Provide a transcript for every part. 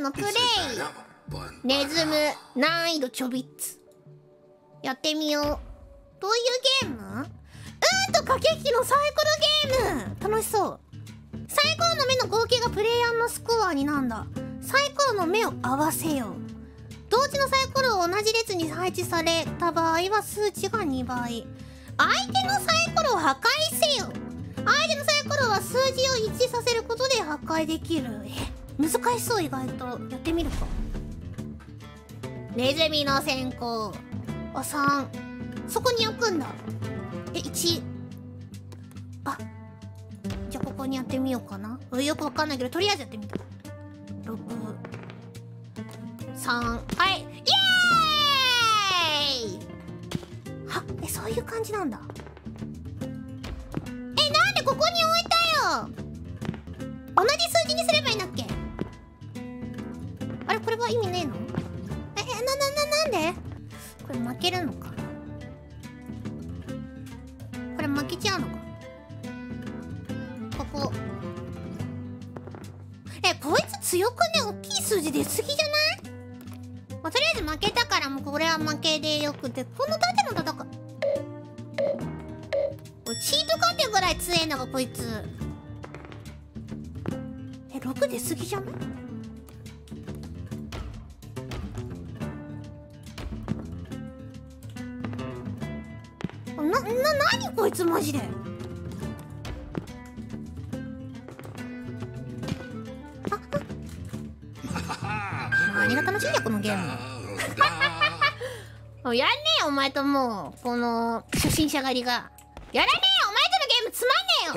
のプレイ。ネズム難易度ちょびっつ。やってみよう。どういうゲーム？うんと駆け引きのサイコロゲーム。楽しそう。サイコロの目の合計がプレイヤーのスコアになんだ。サイコロの目を合わせよう。同時のサイコロを同じ列に配置された場合は数値が2倍。相手のサイコロを破壊せよ。相手のサイコロは数字を一致させることで破壊できる。え？難しそう意外と。やってみるか。ネズミの先行。あ3そこに置くんだ。え1あ。じゃあここにやってみようかな。うんよくわかんないけどとりあえずやってみた。63はい。イエーイ！はえそういう感じなんだれこれは意味ねえの？ええななななんで？これ負けるのか？これ負けちゃうのか？ここ。えこいつ強くね？大きい数字出すぎじゃない、まあ、とりあえず負けたからもうこれは負けでよくてこの縦の戦い。これチートカテぐらい強えのがこいつ。え6出すぎじゃない？な、な、なにこいつマジで。あ、あ。何が楽しいんだこのゲーム。もうやんねえよお前ともう。この初心者狩りが。やらねえよお前とのゲームつまんねえよ。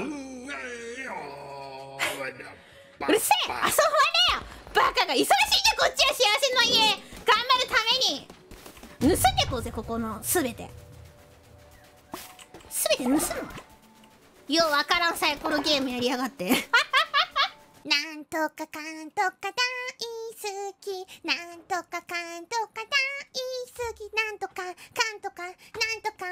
うるせえ遊ばねえよ。バカが忙しいんだこっちは。幸せの家。頑張るために。盗んでこうぜここのすべてて盗むわようわからんサイコロゲームやりやがって。なんとかかんとか大好き。なんとかかんとか大好き。なんとかかんとかなんとか